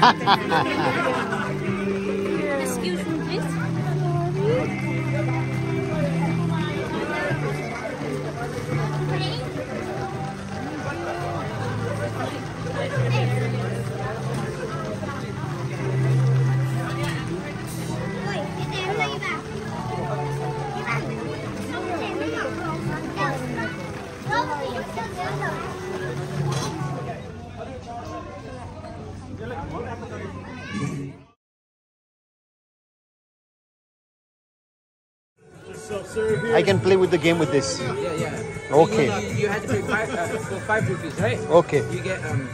ha ha ha I can play with the game with this. Yeah, yeah. Okay. You, you, had to pay five, uh, for five rupees, right? Okay. You get um,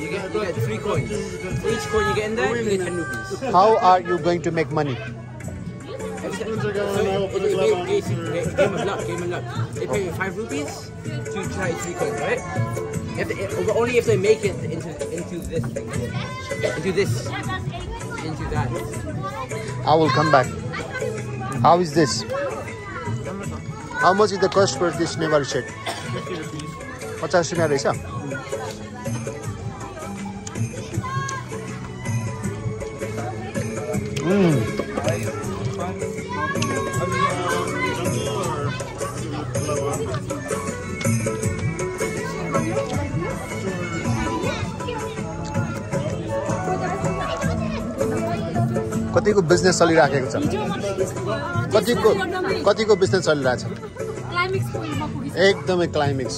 you get you get three coins. For each coin you get in there, you get ten rupees. How are you going to make money? So it's a game of luck, game of luck. They pay you five rupees to try three coins, right? If they, if- only if they make it into into this thing, into this, into that. I will come back. How is this? How much is the cost for this never set? पचास रुपियाँ रहेछ. कतिको business चलिराखेको छ कतिको कतिको business चलिरहेछ एकदमै क्लाइमेक्स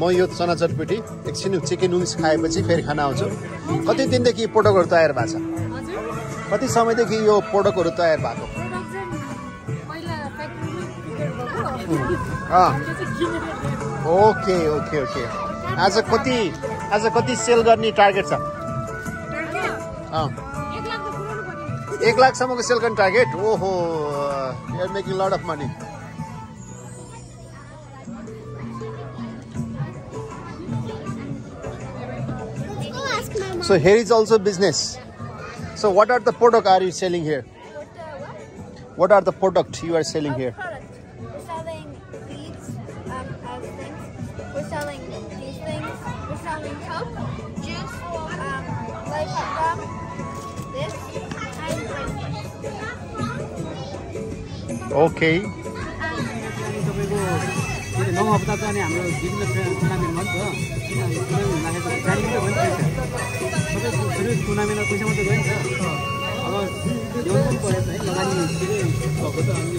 म यो चना चटपेटी एकछिन चिकन विङ्स खाएपछि फेरि खाना आउँछु। कति दिनदेखि प्रोडक्टहरू तयार भएको छ? कति समयदेखि यो प्रोडक्टहरू तयार भएको। ओके ओके ओके आज कति आज कति सेल गर्ने टार्गेट छ? एक लाखसम्मको सेल गर्ने टार्गेट ओहो you're making lot of money So here is also business. So what are the product are you selling here? What are the product you are selling here? Product. We're selling beads um, as things. We're selling these things. We're selling Coke, juice, um, lollipop gum, this, and Okay. नौ हप्ता त अनि हाम्रो विभिन्न त tournament त भयो नि पैसा सबै टुर्नामेन्टमा पैसा मात्रै गयो त अब ल्याउनु परेछ है लगानी के भएको त अनि